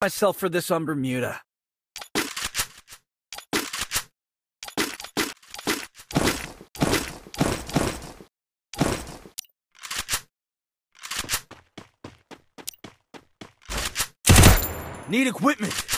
myself for this on Bermuda. Need equipment.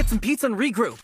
some pizza and regroup.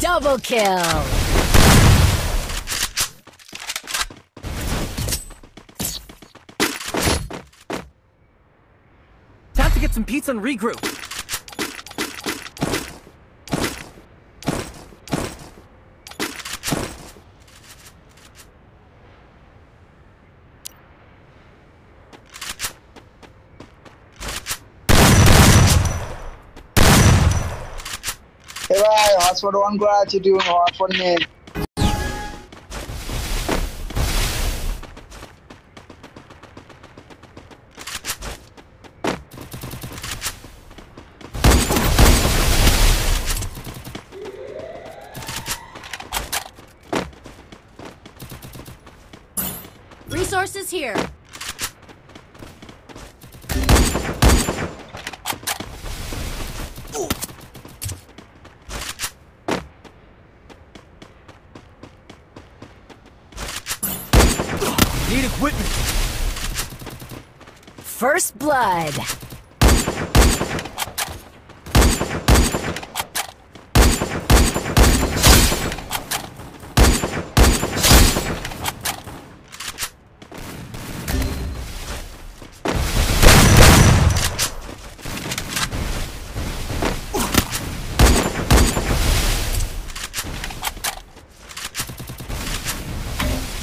Double kill! Time to get some pizza and regroup. ভাই hotspot on করা আছে তুই hotspot নে Resources here.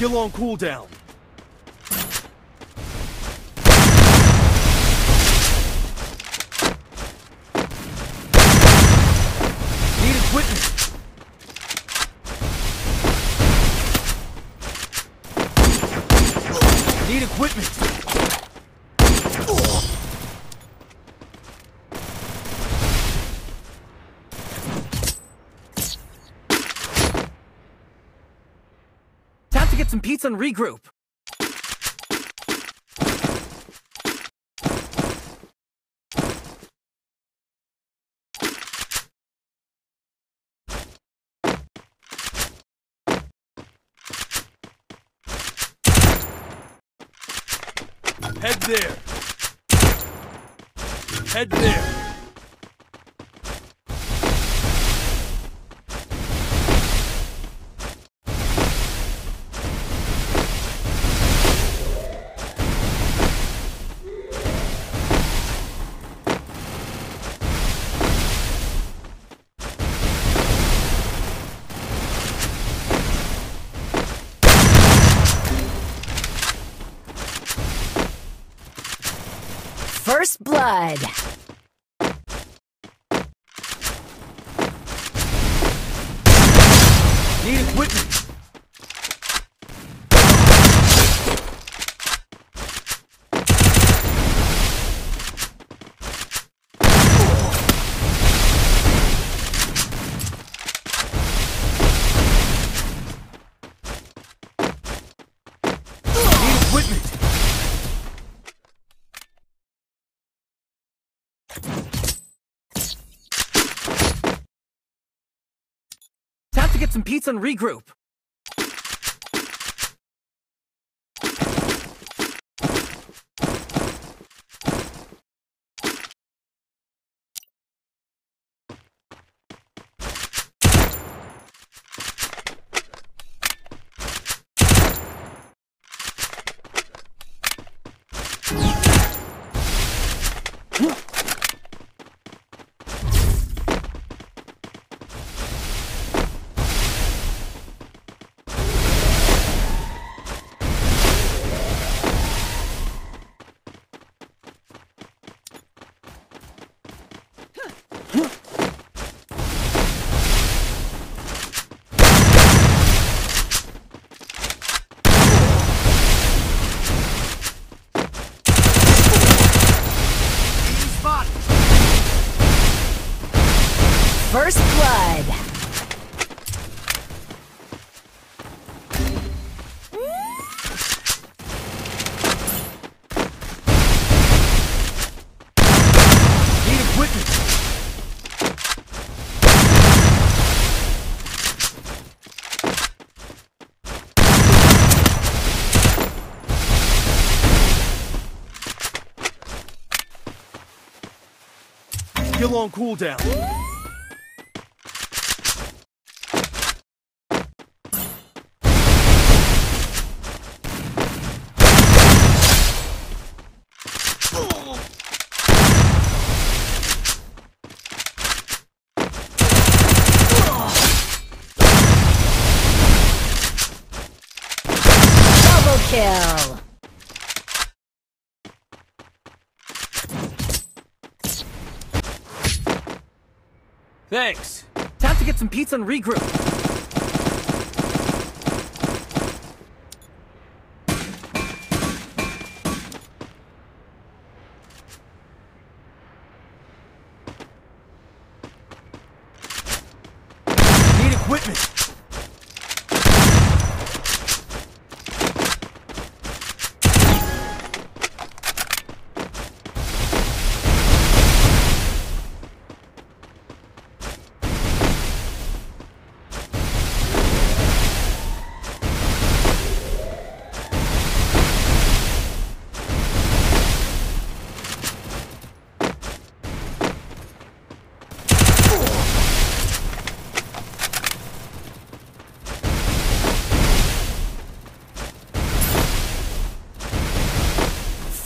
Still on cooldown. to get some pizza and regroup. Head there. Head there. Blood. Need equipment. Need equipment. Time to get some pizza and regroup. Spot. First blood. Need equipment. Skill on cooldown. Double kill. Thanks. Time to get some pizza and regroup. Need equipment.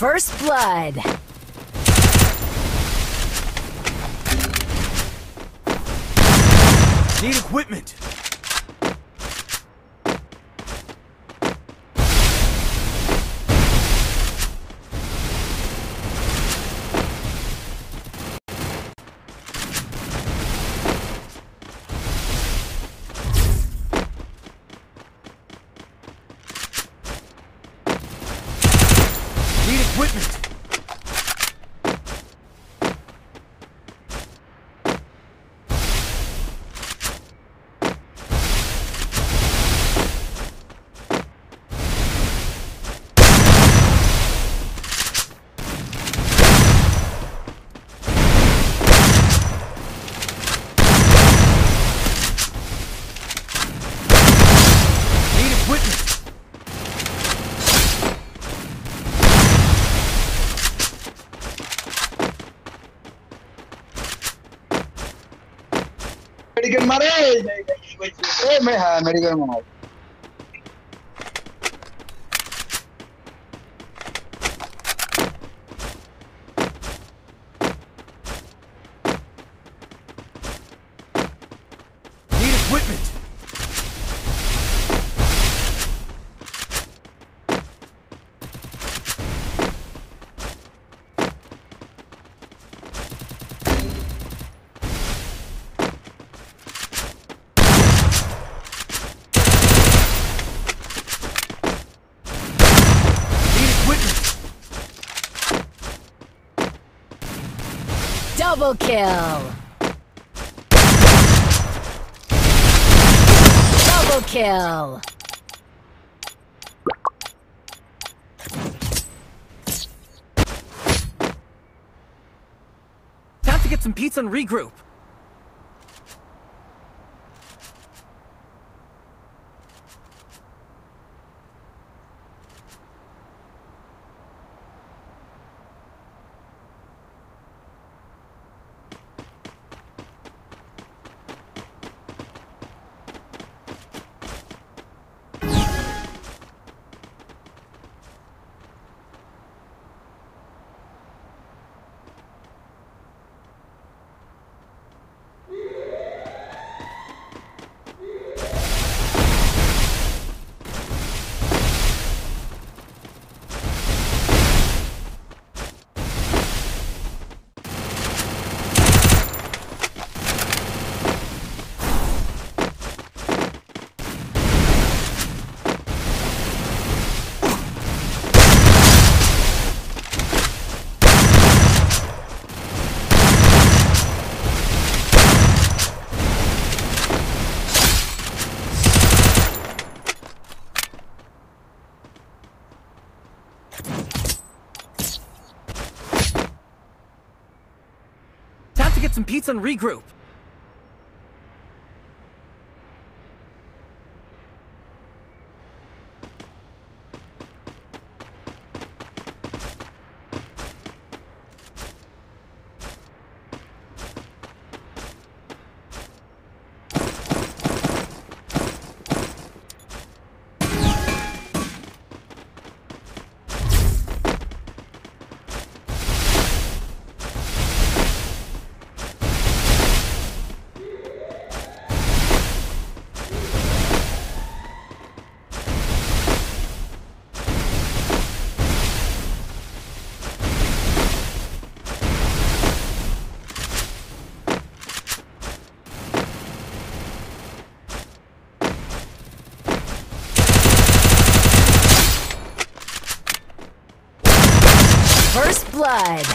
First blood. Need equipment. Equipment. Medical मारे ए मैं हाँ medical मार Double kill. Double kill. Time to get some pizza and regroup. Get some pizza and regroup. First blood.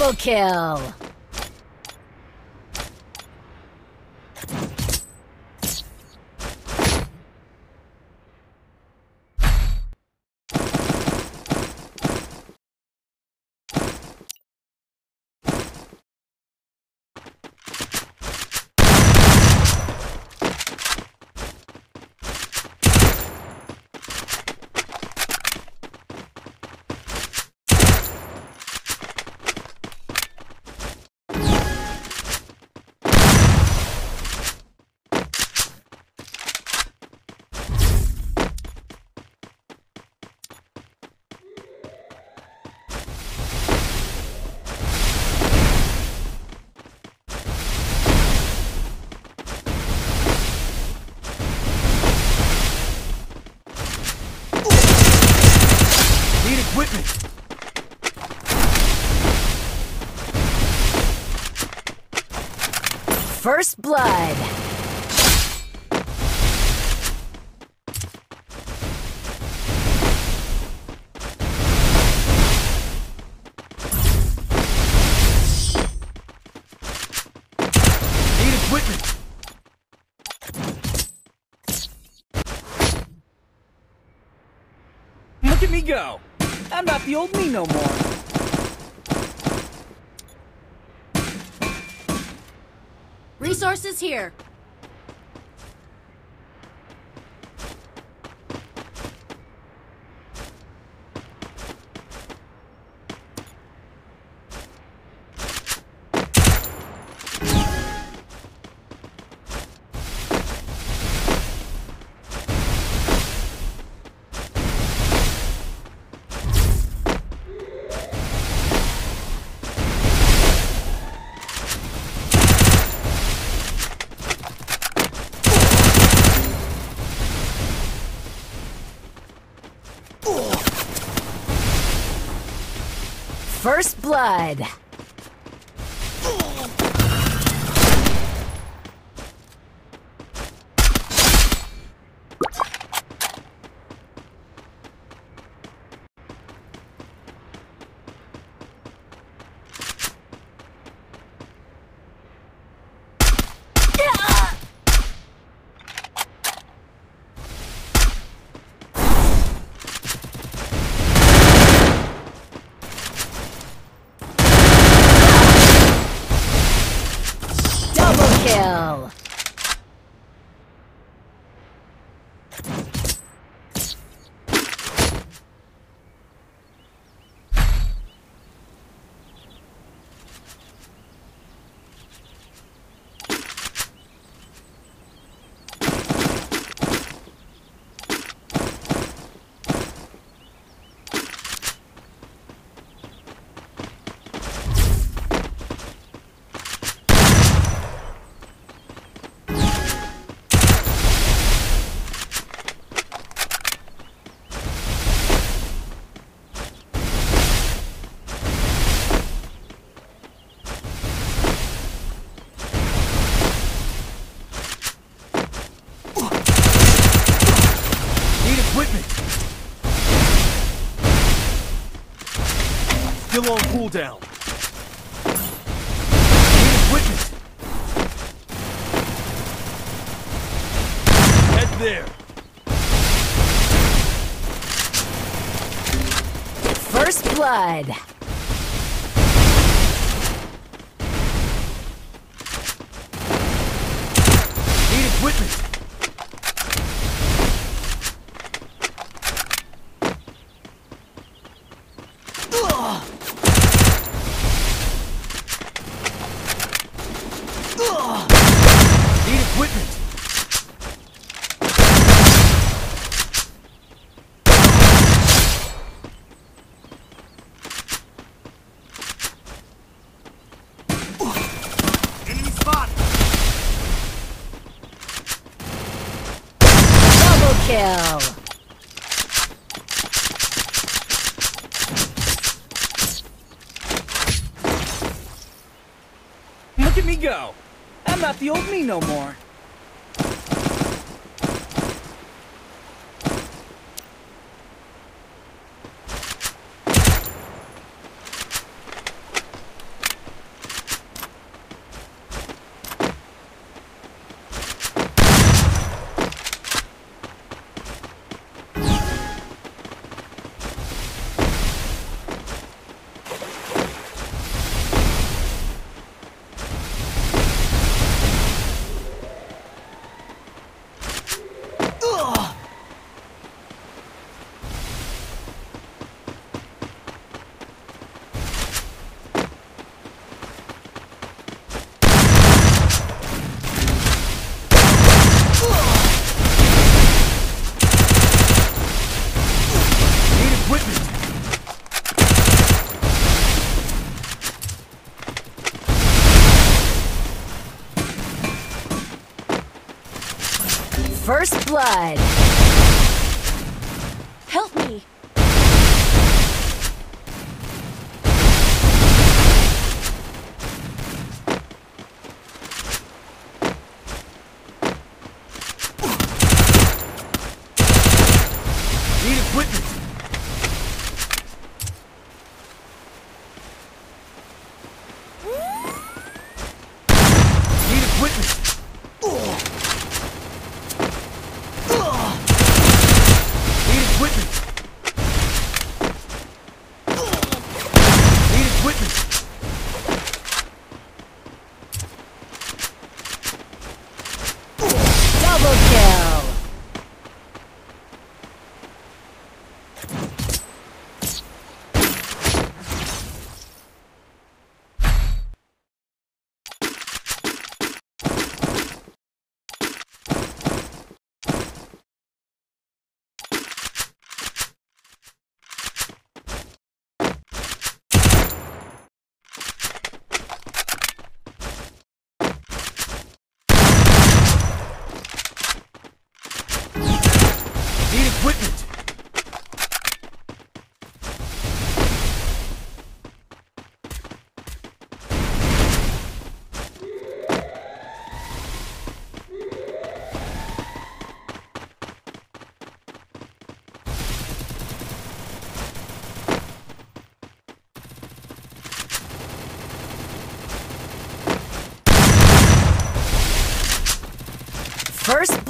Double kill. Need equipment. First blood. Need equipment. At me go. I'm not the old me no more. Resources here. First blood. Double kill. Need equipment. Still on cooldown. Need equipment. Head there. First blood. Need equipment. Need equipment. Enemy spotted. Double kill. Look at me go. I'm not the old me no more.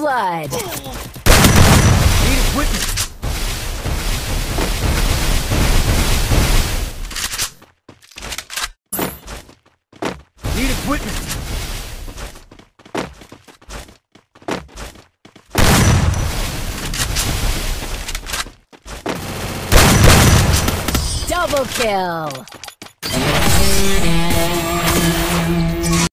Blood. Need equipment. Need equipment. Double kill.